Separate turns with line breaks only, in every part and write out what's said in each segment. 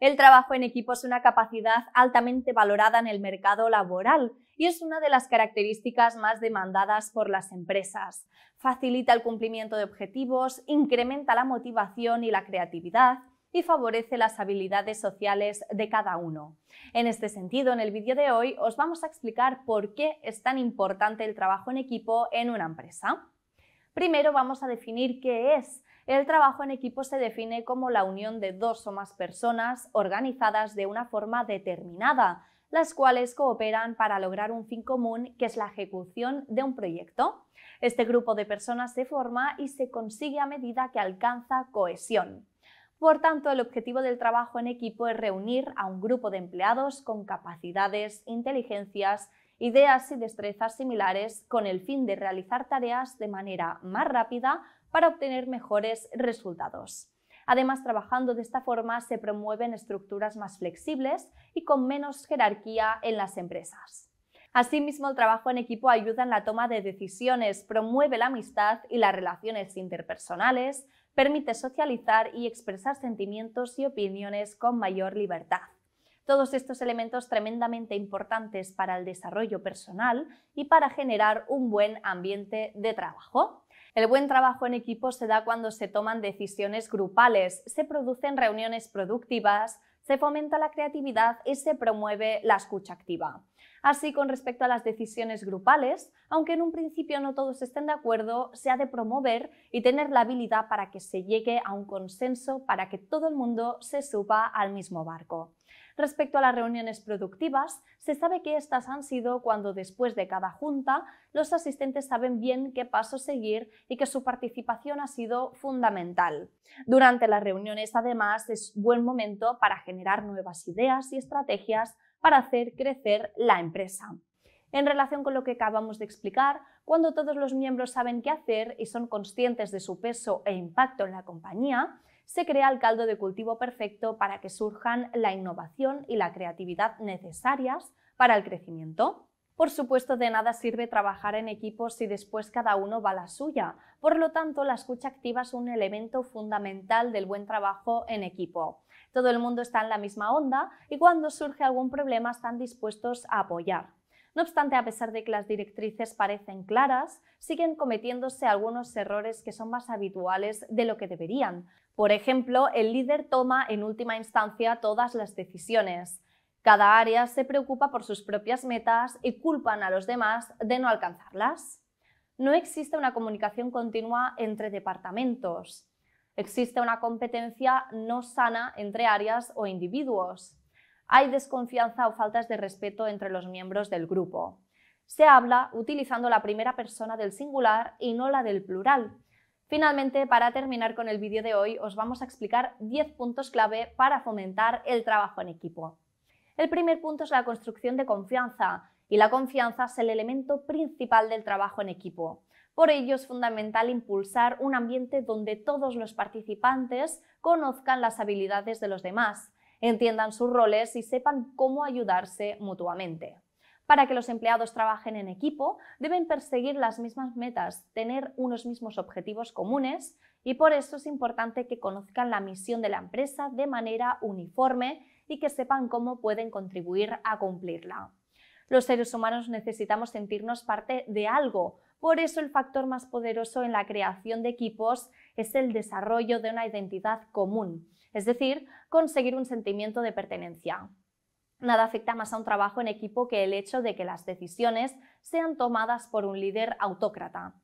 El trabajo en equipo es una capacidad altamente valorada en el mercado laboral y es una de las características más demandadas por las empresas. Facilita el cumplimiento de objetivos, incrementa la motivación y la creatividad y favorece las habilidades sociales de cada uno. En este sentido, en el vídeo de hoy os vamos a explicar por qué es tan importante el trabajo en equipo en una empresa. Primero vamos a definir qué es el trabajo en equipo se define como la unión de dos o más personas organizadas de una forma determinada, las cuales cooperan para lograr un fin común que es la ejecución de un proyecto. Este grupo de personas se forma y se consigue a medida que alcanza cohesión. Por tanto, el objetivo del trabajo en equipo es reunir a un grupo de empleados con capacidades, inteligencias, ideas y destrezas similares con el fin de realizar tareas de manera más rápida, para obtener mejores resultados. Además, trabajando de esta forma se promueven estructuras más flexibles y con menos jerarquía en las empresas. Asimismo, el trabajo en equipo ayuda en la toma de decisiones, promueve la amistad y las relaciones interpersonales, permite socializar y expresar sentimientos y opiniones con mayor libertad. Todos estos elementos tremendamente importantes para el desarrollo personal y para generar un buen ambiente de trabajo. El buen trabajo en equipo se da cuando se toman decisiones grupales, se producen reuniones productivas, se fomenta la creatividad y se promueve la escucha activa. Así, con respecto a las decisiones grupales, aunque en un principio no todos estén de acuerdo, se ha de promover y tener la habilidad para que se llegue a un consenso para que todo el mundo se suba al mismo barco. Respecto a las reuniones productivas, se sabe que estas han sido cuando después de cada junta los asistentes saben bien qué paso seguir y que su participación ha sido fundamental. Durante las reuniones, además, es buen momento para generar nuevas ideas y estrategias para hacer crecer la empresa. En relación con lo que acabamos de explicar, cuando todos los miembros saben qué hacer y son conscientes de su peso e impacto en la compañía, se crea el caldo de cultivo perfecto para que surjan la innovación y la creatividad necesarias para el crecimiento. Por supuesto, de nada sirve trabajar en equipo si después cada uno va a la suya. Por lo tanto, la escucha activa es un elemento fundamental del buen trabajo en equipo. Todo el mundo está en la misma onda y cuando surge algún problema están dispuestos a apoyar. No obstante, a pesar de que las directrices parecen claras, siguen cometiéndose algunos errores que son más habituales de lo que deberían, por ejemplo, el líder toma en última instancia todas las decisiones. Cada área se preocupa por sus propias metas y culpan a los demás de no alcanzarlas. No existe una comunicación continua entre departamentos. Existe una competencia no sana entre áreas o individuos. Hay desconfianza o faltas de respeto entre los miembros del grupo. Se habla utilizando la primera persona del singular y no la del plural, Finalmente, para terminar con el vídeo de hoy, os vamos a explicar 10 puntos clave para fomentar el trabajo en equipo. El primer punto es la construcción de confianza, y la confianza es el elemento principal del trabajo en equipo. Por ello es fundamental impulsar un ambiente donde todos los participantes conozcan las habilidades de los demás, entiendan sus roles y sepan cómo ayudarse mutuamente. Para que los empleados trabajen en equipo, deben perseguir las mismas metas, tener unos mismos objetivos comunes y por eso es importante que conozcan la misión de la empresa de manera uniforme y que sepan cómo pueden contribuir a cumplirla. Los seres humanos necesitamos sentirnos parte de algo, por eso el factor más poderoso en la creación de equipos es el desarrollo de una identidad común, es decir, conseguir un sentimiento de pertenencia. Nada afecta más a un trabajo en equipo que el hecho de que las decisiones sean tomadas por un líder autócrata.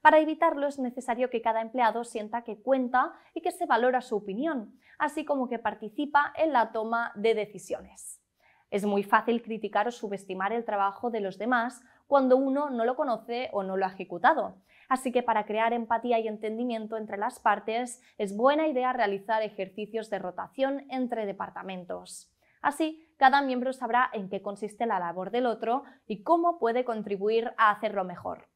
Para evitarlo es necesario que cada empleado sienta que cuenta y que se valora su opinión, así como que participa en la toma de decisiones. Es muy fácil criticar o subestimar el trabajo de los demás cuando uno no lo conoce o no lo ha ejecutado. Así que para crear empatía y entendimiento entre las partes es buena idea realizar ejercicios de rotación entre departamentos. Así, cada miembro sabrá en qué consiste la labor del otro y cómo puede contribuir a hacerlo mejor.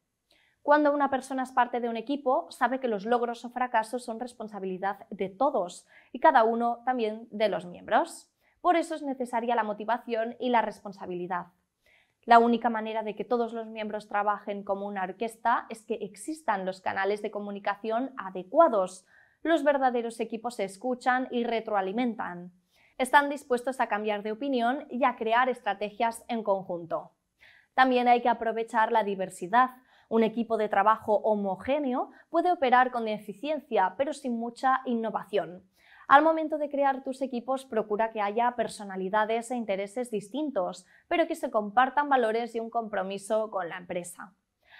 Cuando una persona es parte de un equipo, sabe que los logros o fracasos son responsabilidad de todos y cada uno también de los miembros. Por eso es necesaria la motivación y la responsabilidad. La única manera de que todos los miembros trabajen como una orquesta es que existan los canales de comunicación adecuados. Los verdaderos equipos se escuchan y retroalimentan. están dispuestos a cambiar de opinión y a crear estrategias en conjunto. También hay que aprovechar la diversidad. Un equipo de trabajo homogéneo puede operar con eficiencia, pero sin mucha innovación. Al momento de crear tus equipos, procura que haya personalidades e intereses distintos, pero que se compartan valores y un compromiso con la empresa.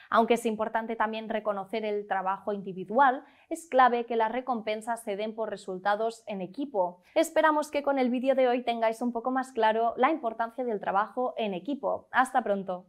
Aunque es importante también reconocer el trabajo individual, es clave que las recompensas se den por resultados en equipo. Esperamos que con el vídeo de hoy tengáis un poco más claro la importancia del trabajo en equipo. Hasta pronto.